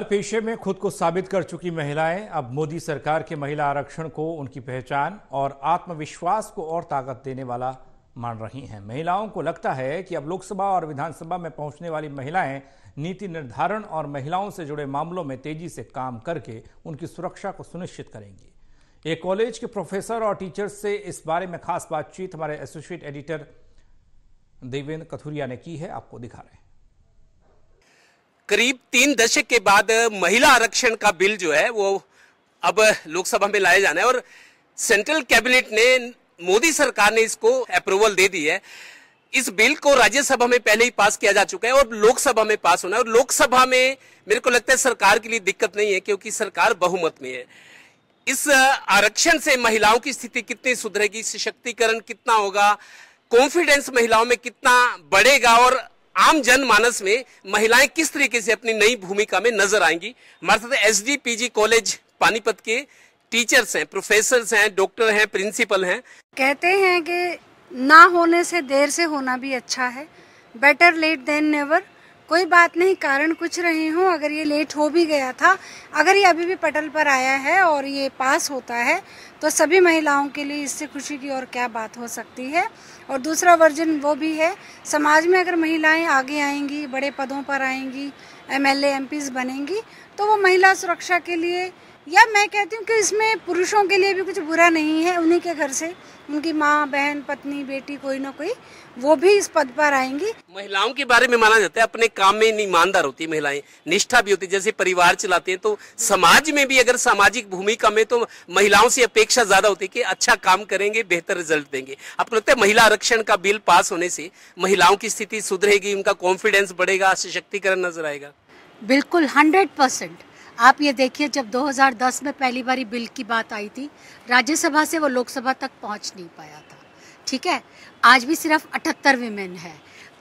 हर पेशे में खुद को साबित कर चुकी महिलाएँ अब मोदी सरकार के महिला आरक्षण को, उनकी पहचान और आत्मविश्वास को और ताकत देने वाला मान रही हैं। महिलाओं को लगता है कि अब लोकसभा और विधानसभा में पहुँचने वाली महिलाएँ नीति निर्धारण और महिलाओं से जुड़े मामलों में तेज़ी से काम करके उनकी सुरक्षा को सुनिश्चित करेंगी। एक कॉलेज के प्रोफेसर और टीचर्स से इस बारे में खास बातचीत हमारे एसोसिएट एडिटर देवेंद्र कथुरिया ने की है। आपको दिखा रहे हैं। करीब तीन दशक के बाद महिला आरक्षण का बिल जो है, वो अब लोकसभा में लाया जाना है और सेंट्रल कैबिनेट ने मोदी सरकार ने इसको अप्रूवल दे दी है। इस बिल को राज्यसभा में पहले ही पास किया जा चुका है और लोकसभा में पास होना है। और लोकसभा में मेरे को लगता है सरकार के लिए दिक्कत नहीं है, क्योंकि सरकार बहुमत में है। इस आरक्षण से महिलाओं की स्थिति कितनी सुधरेगी, सशक्तिकरण कितना होगा कॉन्फिडेंस महिलाओं में कितना बढ़ेगा और आम जनमानस में महिलाएँ किस तरीके से अपनी नई भूमिका में नज़र आएँगी? हमारे साथ S D PG college Panipat के टीचर्स हैं प्रोफेसर हैं, डॉक्टर हैं, प्रिंसिपल हैं। कहते हैं कि ना होने से देर से होना भी अच्छा है। बेटर लेट देन नेवर कोई बात नहीं, कारण कुछ रहे हो। अगर ये लेट हो भी गया था, अगर ये अभी भी पटल पर आया है और ये पास होता है तो सभी महिलाओं के लिए इससे खुशी की और क्या बात हो सकती है? और दूसरा वर्जन वो भी है, समाज में अगर महिलाएँ आगे आएँगी, बड़े पदों पर आएँगी एमएलए एमपीज बनेंगी तो वो महिला सुरक्षा के लिए या मैं कहती हूँ कि इसमें पुरुषों के लिए भी कुछ बुरा नहीं है उन्हीं के घर से। उनकी माँ बहन पत्नी बेटी कोई ना कोई वो भी इस पद पर आएँगी। महिलाओं के बारे में माना जाता है अपने काम में ईमानदार होती है महिलाएँ। निष्ठा भी होती है जैसे परिवार चलाते हैं तो समाज में भी अगर सामाजिक भूमिका में तो महिलाओं से अपेक्षा ज़्यादा होती है कि अच्छा काम करेंगे बेहतर रिज़ल्ट देंगे। आपको लगता है महिला आरक्षण का बिल पास होने से महिलाओं की स्थिति सुधरेगी उनका कॉन्फिडेंस बढ़ेगा सशक्तिकरण नज़र आएगा? बिल्कुल हंड्रेड परसेंट आप ये देखिए, जब 2010 में पहली बारी बिल की बात आई थी, राज्यसभा से वो लोकसभा तक पहुँच नहीं पाया था। ठीक है? आज भी सिर्फ़ अठहत्तर विमेन है।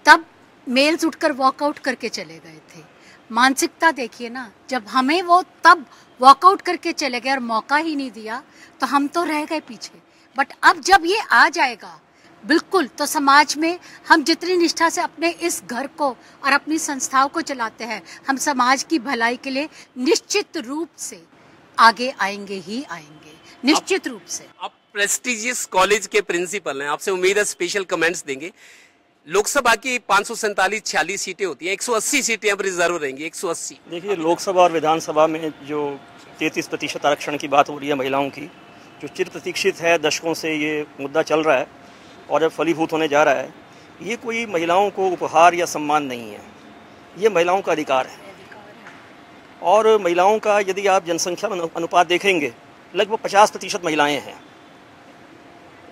तब मेल्स उठकर वॉकआउट करके चले गए थे। मानसिकता देखिए ना, जब हमें वो तब वॉकआउट करके चले गए और मौका ही नहीं दिया तो हम तो रह गए पीछे। बट अब जब ये आ जाएगा बिल्कुल तो समाज में हम जितनी निष्ठा से अपने इस घर को और अपनी संस्थाओं को चलाते हैं हम समाज की भलाई के लिए निश्चित रूप से आगे आएँगे ही आएँगे। निश्चित रूप से। आप प्रेस्टिजियस कॉलेज के प्रिंसिपल हैं आपसे उम्मीद है स्पेशल कमेंट्स देंगे। लोकसभा की पाँच सौ सैंतालीस छियालीस सीटें होती हैं 180 सीटें अब रिज़र्व रहेंगी 180 देखिए लोकसभा और विधानसभा में जो तैतीस प्रतिशत आरक्षण की बात हो रही है महिलाओं की जो चिर प्रतीक्षित है दशकों से ये मुद्दा चल रहा है और जब फलीभूत होने जा रहा है ये कोई महिलाओं को उपहार या सम्मान नहीं है। ये महिलाओं का अधिकार है। और महिलाओं का यदि आप जनसंख्या अनुपात देखेंगे लगभग पचास प्रतिशत महिलाएँ हैं।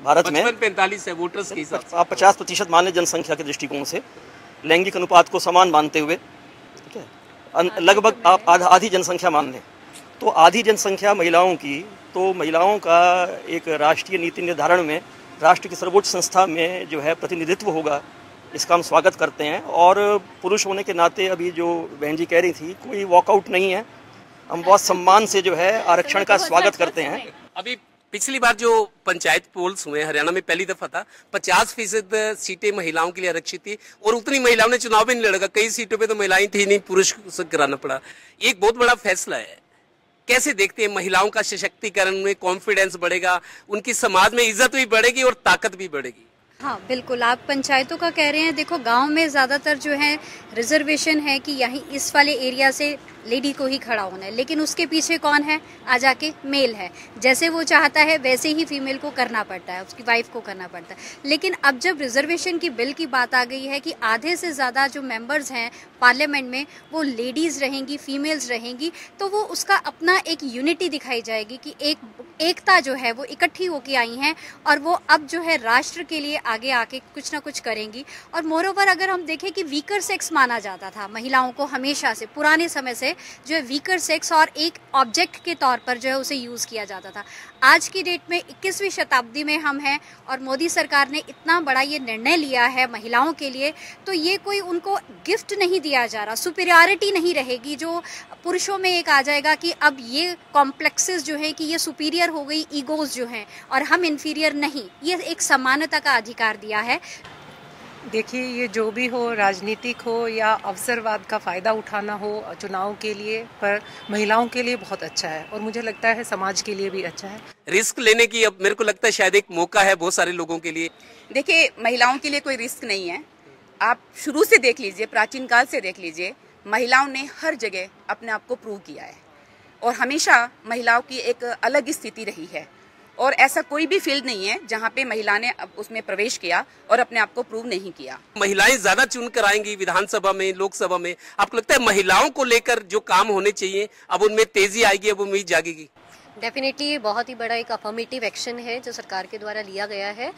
भारत में पैंतालीस है वोटर्स के हिसाब आप पचास प्रतिशत मान लें जनसंख्या के दृष्टिकोण से लैंगिक अनुपात को समान मानते हुए ठीक है लगभग आप आधी जनसंख्या मान लें तो आधी जनसंख्या महिलाओं की तो महिलाओं का एक राष्ट्रीय नीति निर्धारण में राष्ट्र की सर्वोच्च संस्था में जो है प्रतिनिधित्व होगा, इसका हम स्वागत करते हैं। और पुरुष होने के नाते अभी जो बहन जी कह रही थी, कोई वॉकआउट नहीं है। हम बहुत सम्मान से जो है आरक्षण का स्वागत करते हैं। अभी पिछली बार जो पंचायत पोल्स हुए, हरियाणा में पहली दफ़ा था, पचास फ़ीसद सीटें महिलाओं के लिए आरक्षित थी और उतनी महिलाओं ने चुनाव भी नहीं लड़का कई सीटों पे तो महिलाएँ थी नहीं, पुरुष कराना पड़ा। एक बहुत बड़ा फैसला है। कैसे देखते हैं महिलाओं का सशक्तिकरण में कॉन्फिडेंस बढ़ेगा? उनकी समाज में इज़्ज़त भी बढ़ेगी और ताकत भी बढ़ेगी। हाँ बिल्कुल। आप पंचायतों का कह रहे हैं, देखो, गाँव में ज़्यादातर जो है रिजर्वेशन है कि यहीं इस वाले एरिया से लेडी को ही खड़ा होना है। लेकिन उसके पीछे कौन है? आ जाके मेल है। जैसे वो चाहता है, वैसे ही फीमेल को करना पड़ता है, उसकी वाइफ को करना पड़ता है। लेकिन अब जब रिजर्वेशन की बिल की बात आ गई है कि आधे से ज़्यादा जो मेंबर्स हैं पार्लियामेंट में, वो लेडीज़ रहेंगी फीमेल्स रहेंगी तो वो उसका अपना एक यूनिटी दिखाई जाएगी कि एक, एकता जो है वो इकट्ठी होके आई हैं और वो अब जो है राष्ट्र के लिए आगे आके कुछ ना कुछ करेंगी। और मोरोवर अगर हम देखें कि वीकर सेक्स माना जाता था, महिलाओं को हमेशा से, पुराने समय से जो है वीकर सेक्स और एक ऑब्जेक्ट के तौर पर जो है उसे यूज़ किया जाता था। आज की डेट में 21वीं शताब्दी में हम हैं और मोदी सरकार ने इतना बड़ा ये निर्णय लिया है महिलाओं के लिए तो ये कोई उनको गिफ्ट नहीं दिया जा रहा सुपीरियरिटी नहीं रहेगी जो पुरुषों में एक आ जाएगा कि अब ये कॉम्प्लेक्सेस जो है कि ये सुपीरियर हो गई ईगोज जो हैं और हम इन्फीरियर नहीं। ये एक समानता का अधिकार दिया है। देखिए ये जो भी हो राजनीतिक हो या अवसरवाद का फ़ायदा उठाना हो चुनाव के लिए पर महिलाओं के लिए बहुत अच्छा है और मुझे लगता है समाज के लिए भी अच्छा है। रिस्क लेने की अब मेरे को लगता है शायद एक मौका है बहुत सारे लोगों के लिए। देखिए महिलाओं के लिए कोई रिस्क नहीं है। आप शुरू से देख लीजिए प्राचीन काल से देख लीजिए महिलाओं ने हर जगह अपने आप को प्रूव किया है। और हमेशा महिलाओं की एक अलग स्थिति रही है। और ऐसा कोई भी फ़ील्ड नहीं है जहाँ पे महिला ने उसमें प्रवेश किया और अपने आप को प्रूव नहीं किया। महिलाएँ ज़्यादा चुन कर आएँगी विधानसभा में, लोकसभा में। आपको लगता है महिलाओं को लेकर जो काम होने चाहिए, अब उनमें तेज़ी आएगी, अब उम्मीद जागेगी? डेफिनेटली ये बहुत ही बड़ा एक अफर्मेटिव एक्शन है जो सरकार के द्वारा लिया गया है।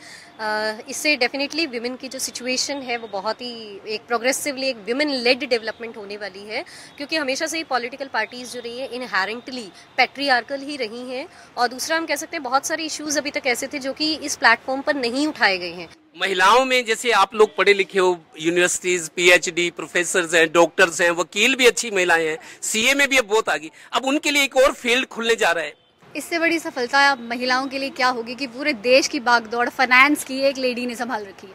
इससे डेफिनेटली विमेन की जो सिचुएशन है वो बहुत ही एक प्रोग्रेसिवली एक विमेन लेड डेवलपमेंट होने वाली है, क्योंकि हमेशा से ही पॉलिटिकल पार्टीज़ जो रही है इनहेरेंटली पेट्रीआर्कल ही रही हैं। और दूसरा हम कह सकते हैं, बहुत सारे इश्यूज़ अभी तक ऐसे थे जो कि इस प्लेटफॉर्म पर नहीं उठाए गए हैं। महिलाओं में जैसे आप लोग पढ़े लिखे हो यूनिवर्सिटीज पीएचडी प्रोफेसर हैं डॉक्टर्स हैं, वकील भी अच्छी महिलाएँ हैं सीए में भी अब बहुत आ गई अब उनके लिए एक और फ़ील्ड खुलने जा रहा है। इससे बड़ी सफलता महिलाओं के लिए क्या होगी कि पूरे देश की बागदौड़ फाइनेंस की एक लेडी ने संभाल रखी है।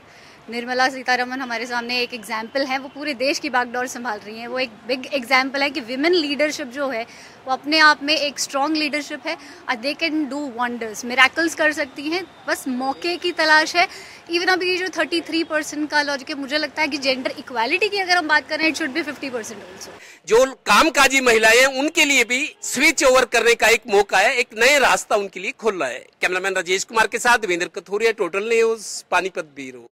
निर्मला सीतारमन हमारे सामने एक एग्ज़ाम्पल है, वो पूरे देश की बागडोर संभाल रही हैं। वो एक बिग एग्ज़ाम्पल है कि विमेन लीडरशिप जो है, वो अपने आप में एक स्ट्रॉन्ग लीडरशिप है और they can do wonders miracles कर सकती हैं, बस मौके की तलाश है। इवन अभी ये जो 33 परसेंट का लॉजिक है, मुझे लगता है कि जेंडर इक्वालिटी की अगर हम बात करें it should be 50 percent also जो कामकाजी महिलाएँ उनके लिए भी स्विच ओवर करने का एक मौका है, एक नए रास्ता उनके लिए खुल रहा है। कैमरामैन राजेश कुमार के साथ Devendra Kathoria total news Panipat bureau.